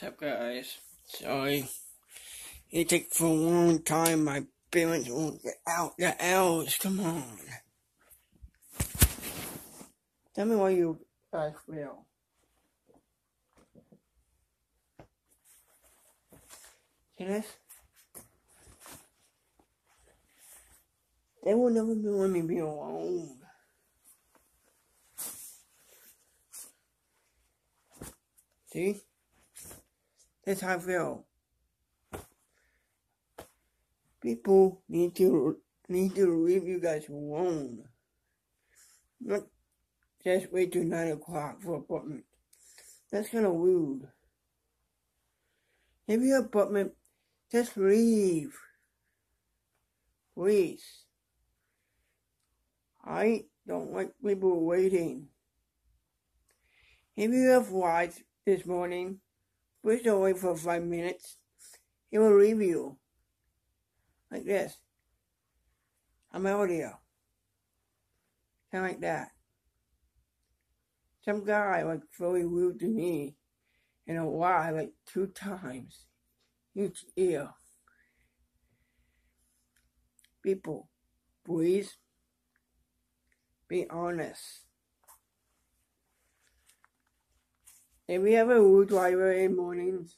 What's up, guys? Sorry. It took for a long time. My parents won't get out the house. Come on. Tell me why you guys feel. See this? They will never be let me be alone. See? How I feel. People need to need to leave you guys alone. Not just wait till nine o'clock for appointment. That's kind of rude. If your appointment, just leave. Please. I don't like people waiting. If you have this morning, please don't wait for five minutes. He will you. Like this. I'm. Kind of like that. Some guy like very rude to me in a while, like two times each year. People, please be honest. If we have a rude driver in mornings,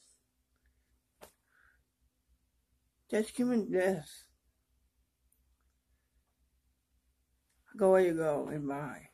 just give me this. Go where you go and bye.